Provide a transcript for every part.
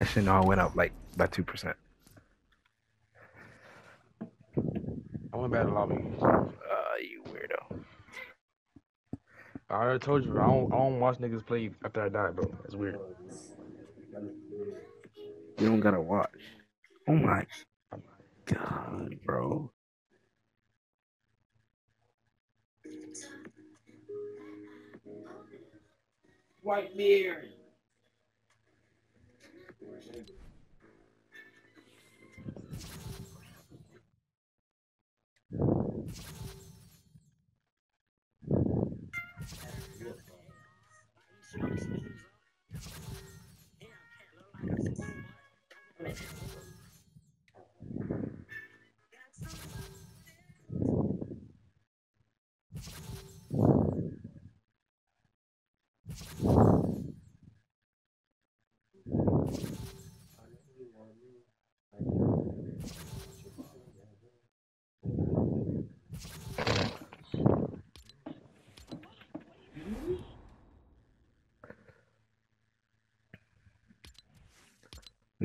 That shit all went up like by two percent. I went back to lobby. Uh, you weirdo. I already told you, I don't, I don't watch niggas play after I die, bro. It's weird. You don't gotta watch. Oh my god, bro. White beard. Let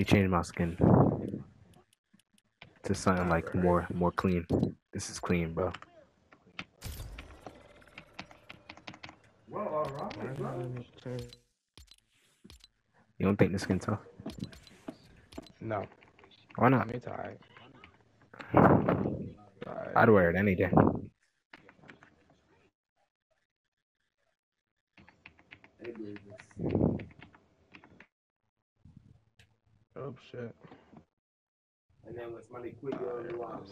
me change my skin to something like more more clean. This is clean, bro. You don't think this skin tough? No, Why I not? it's alright. Alright. I'd wear it any day. Oh, shit. And then when somebody quit your new arms.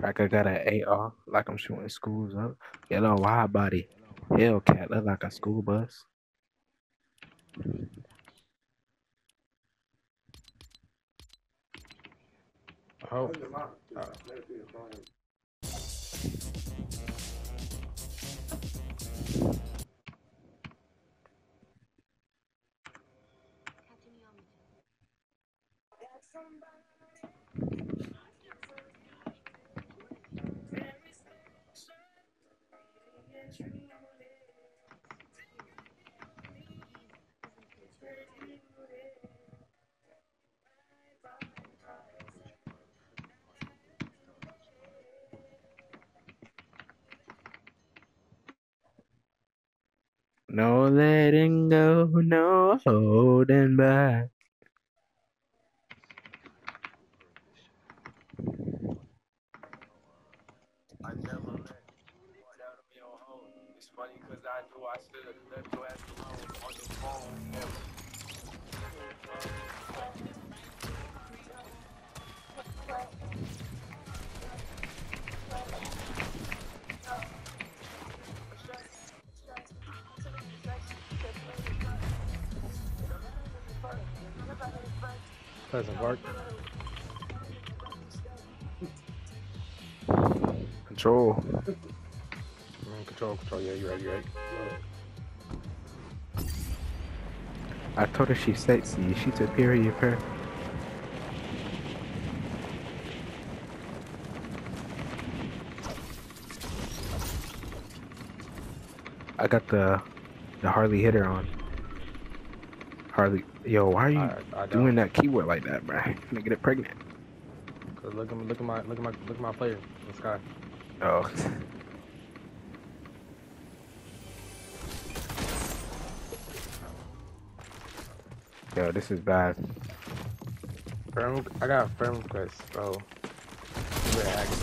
Like I got an AR, like I'm shooting schools up. Yellow wide body. Hellcat, look like a school bus. Oh, No letting go, no holding back. I never let without me on hold. It's funny because I knew I should have left your ass alone on the phone. Yeah. doesn't work. Control. Control, control. Yeah, you're right, you're right. I told her she's sexy. She took period of her. I got the the Harley hitter on. Harley, yo, why are you I, I doing that keyboard like that, bro? Gonna get it pregnant. Cause look at me, look at my, look at my, look at my player. This guy. Oh. Yo, this is bad. Firm, I got a firm request, bro. You better act it.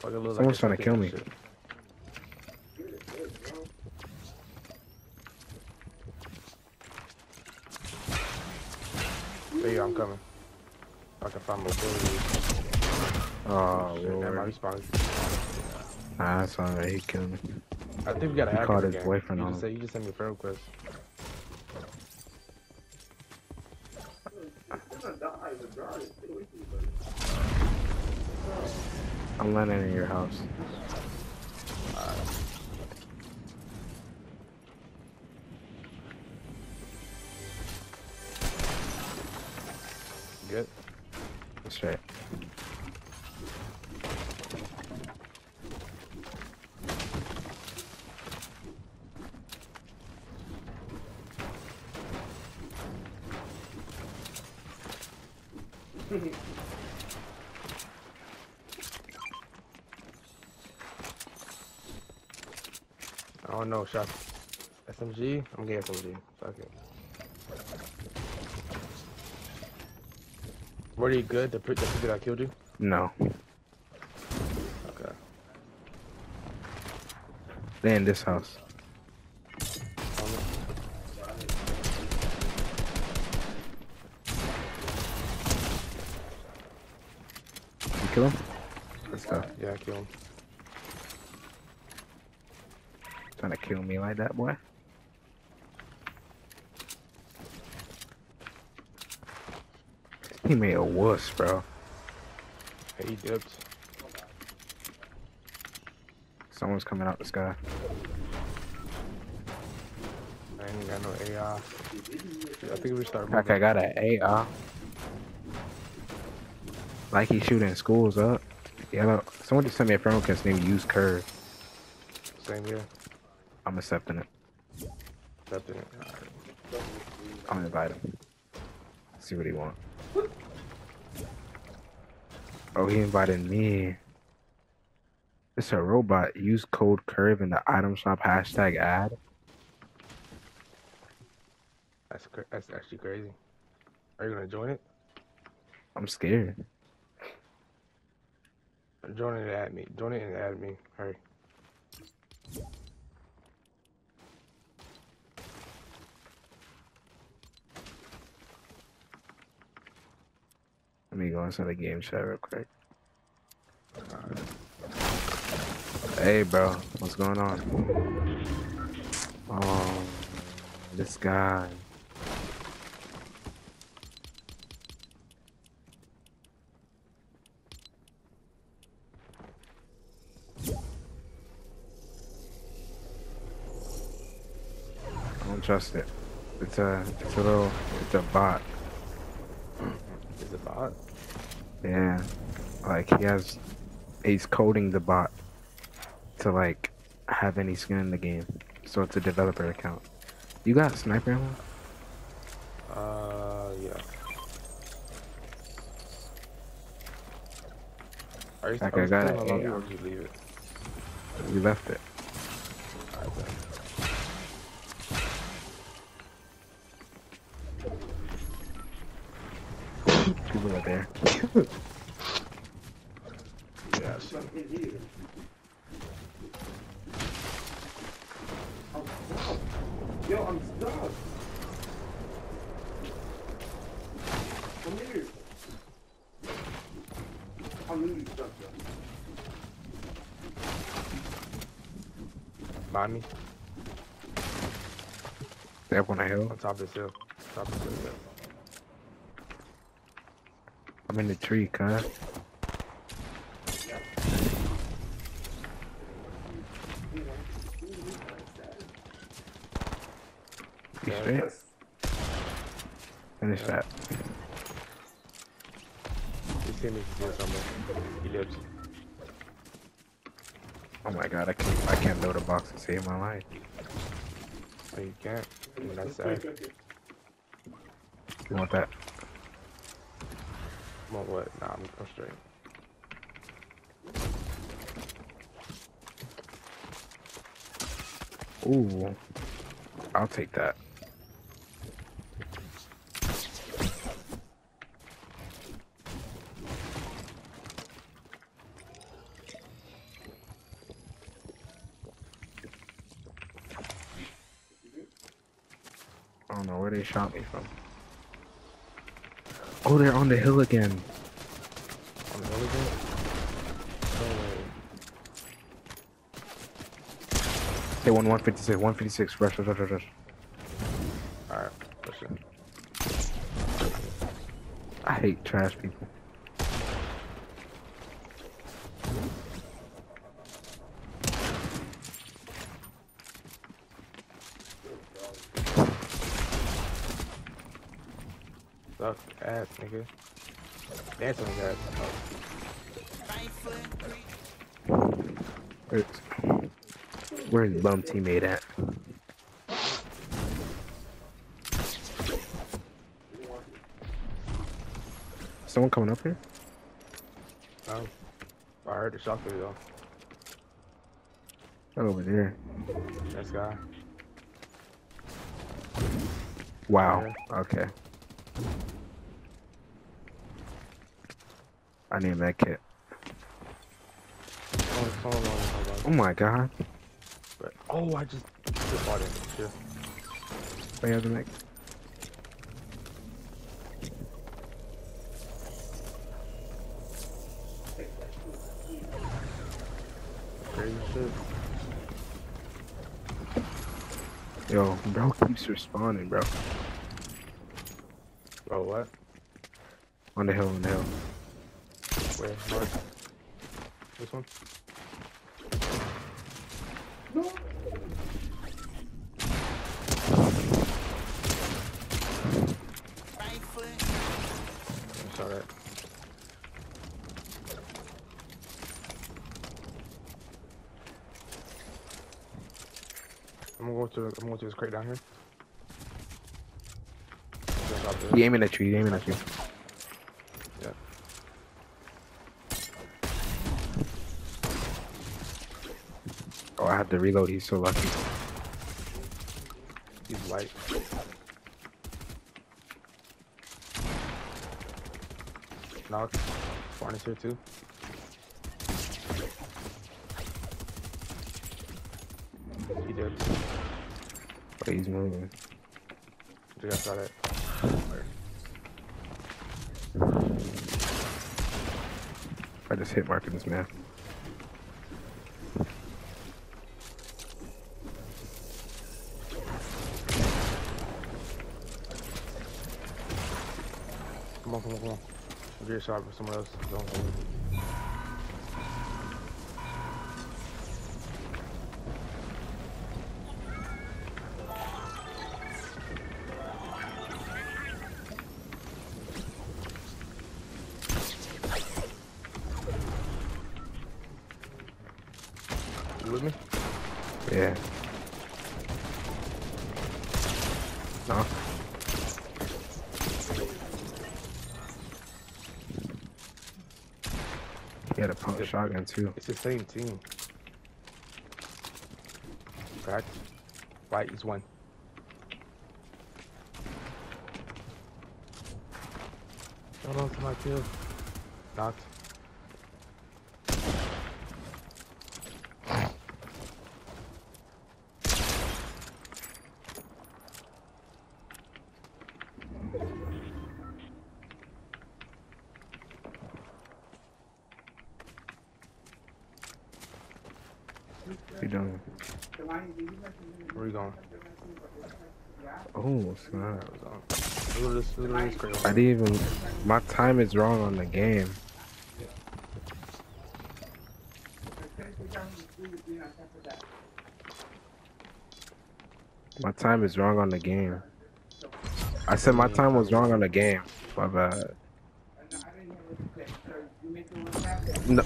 Fuck, it looks Someone's it's trying to kill me. shit. There you go, I'm coming. I can find mobility. Oh, Shit, never mind, Lord. respawn. Nah, that's alright. He killed me. I think we got a He hacker called his game. boyfriend you on just him. say, You just sent me a friend request. I'm landing in your house. Good. That's right. I don't know, shot. SMG? I'm getting SMG. Fuck it. Were you good? The, the people that killed you? No. Okay. They in this house. You kill him? Let's go. Yeah, kill him. Trying to kill me like that, boy. He made a wuss, bro. Hey, he dipped. Someone's coming out the sky. I ain't got no AI. I think we start moving. I got an AR. Like he's shooting schools up. Yellow. Someone just sent me a friend request named Use Curve. Same here. I'm accepting it. Accepting it. I'm gonna invite him. See what he want. Oh, he invited me. It's a robot. Use code curve in the item shop hashtag ad. That's that's actually crazy. Are you gonna join it? I'm scared. It and add me. It and add me. Hurry. Let me go inside the game chat real quick. Hey, bro, what's going on? Oh, this guy. I don't trust it. It's a, it's a little, it's a bot. Is it bot? Yeah, like he has, he's coding the bot to like have any skin in the game, so it's a developer account. You got sniper ammo? Uh, yeah. Are you, are I got still in the it, yeah. you leave it? We left it. There. Yeah. in here. Wow. Yo, I'm stuck. Come here. I'm really stuck. Behind me. They up on a hill. On top of this hill. Top of this hill. I'm in the tree, cuz. You Yeah, straight? Finish that. You see me do something. He lives. Oh my god, I can't I can't build a box to save my life. Oh, you can't. I mean, that's sad. You want that? On, what? Nah, I'm, I'm straight. Ooh. I'll take that. I don't know where they shot me from. Oh, they're on the hill again. On the hill again? No way. They won 156, 156. Rush, rush, rush, rush, rush. Alright, push it. I hate trash people. Suck ass, nigga. On his ass. Where's, where's bum teammate at? someone coming up here? No. I heard the shot video. Over there. This guy. Wow. Okay. I need that kit. Oh, hold on. Oh my god. But, oh, I just just bought it. Sure. Wait, have the. Crazy shit. Yo, bro keeps respawning, bro. Bro, what? On the hill, on the hill. Where? This one? That. I'm gonna go to I'm gonna go to this crate down here. He aiming at you, he aiming at you. Yeah. Oh, I have to reload, he's so lucky. He's white. Knock. Barney's here too. He did. But he's moving. I I saw that. I just hit marking this man. Come on, come on, come on. I'll get shot for someone else. You with me? Yeah. No. He had a pump shotgun too. It's the same team. Cracked. White is one. Hold on to my kill. Knocked. What you doing? Where you going? Oh, snap. That was on. Look at this. Look at this. I didn't even. My time is wrong on the game. My time is wrong on the game. I said my time was wrong on the game. My bad. No.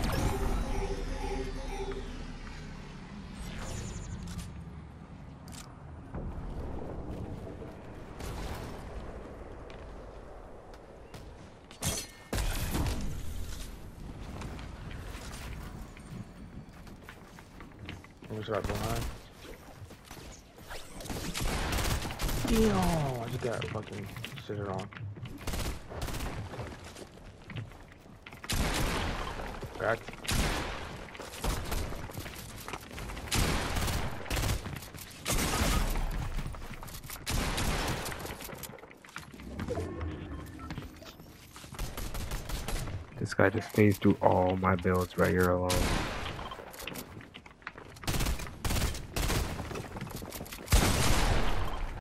Who's right behind? Damn! I just got fucking shit on. Back. This guy just phased through all my builds right here alone.